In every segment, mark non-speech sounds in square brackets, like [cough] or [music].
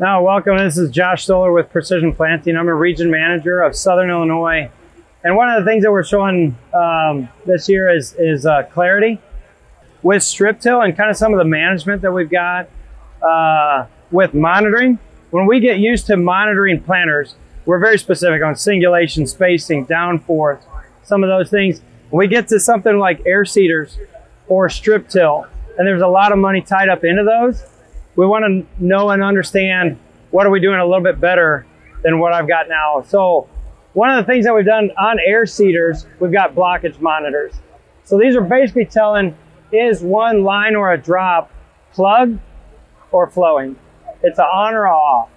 Now, welcome. This is Josh Stoller with Precision Planting. I'm a region manager of Southern Illinois. And one of the things that we're showing um, this year is, is uh, clarity with strip till and kind of some of the management that we've got uh, with monitoring. When we get used to monitoring planters, we're very specific on singulation, spacing, downforce, some of those things. When we get to something like air seeders or strip till, and there's a lot of money tied up into those, we want to know and understand what are we doing a little bit better than what I've got now. So one of the things that we've done on air seeders, we've got blockage monitors. So these are basically telling is one line or a drop plugged or flowing. It's an on or off.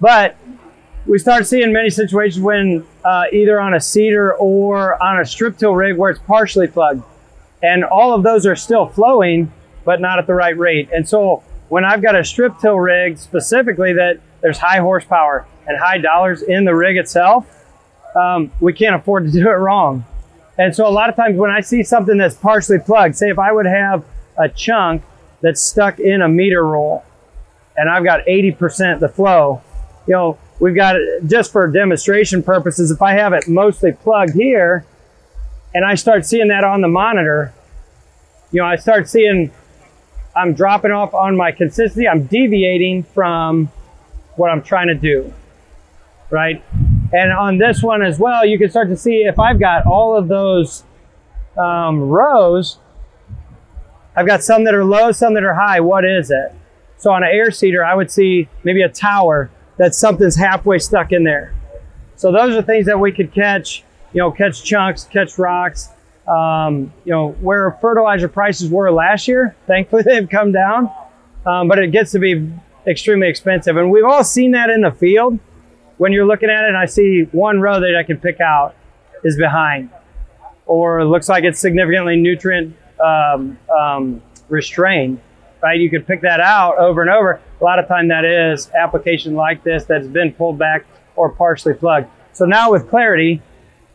But we start seeing many situations when uh, either on a seeder or on a strip till rig where it's partially plugged. And all of those are still flowing, but not at the right rate. And so when I've got a strip till rig specifically that there's high horsepower and high dollars in the rig itself, um, we can't afford to do it wrong. And so a lot of times when I see something that's partially plugged, say if I would have a chunk that's stuck in a meter roll and I've got 80% the flow, you know, we've got just for demonstration purposes. If I have it mostly plugged here and I start seeing that on the monitor, you know, I start seeing I'm dropping off on my consistency. I'm deviating from what I'm trying to do, right? And on this one as well, you can start to see if I've got all of those um, rows, I've got some that are low, some that are high. What is it? So on an air seeder, I would see maybe a tower that something's halfway stuck in there. So those are things that we could catch, you know, catch chunks, catch rocks, um, you know, where fertilizer prices were last year, thankfully [laughs] they've come down, um, but it gets to be extremely expensive. And we've all seen that in the field. When you're looking at it I see one row that I can pick out is behind, or looks like it's significantly nutrient um, um, restrained, right? You could pick that out over and over. A lot of time that is application like this that's been pulled back or partially plugged. So now with clarity,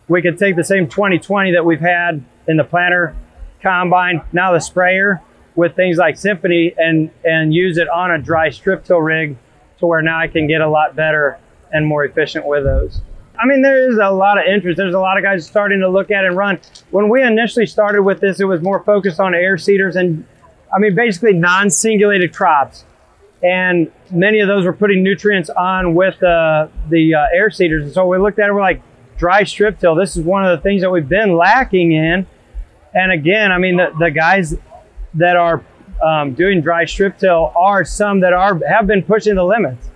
we could take the same 2020 that we've had in the planter combine, now the sprayer with things like Symphony and, and use it on a dry strip till rig to where now I can get a lot better and more efficient with those. I mean, there is a lot of interest. There's a lot of guys starting to look at and run. When we initially started with this, it was more focused on air seeders and I mean, basically non-singulated crops. And many of those were putting nutrients on with uh, the uh, air seeders. And so we looked at it, we're like, dry strip till. This is one of the things that we've been lacking in. And again, I mean, the, the guys that are um, doing dry strip till are some that are have been pushing the limits,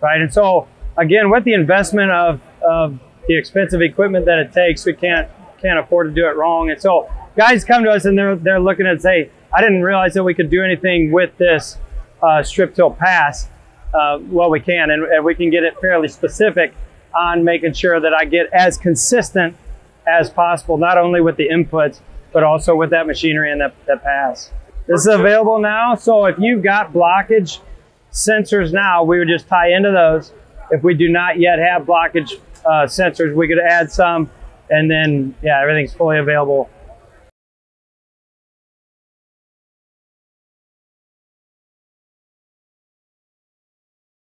right? And so again, with the investment of, of the expensive equipment that it takes, we can't can't afford to do it wrong. And so guys come to us and they're they're looking at say, I didn't realize that we could do anything with this uh, strip till pass. Uh, well, we can, and, and we can get it fairly specific on making sure that I get as consistent as possible, not only with the inputs, but also with that machinery and that, that pass. This is available now, so if you've got blockage sensors now, we would just tie into those. If we do not yet have blockage uh, sensors, we could add some, and then, yeah, everything's fully available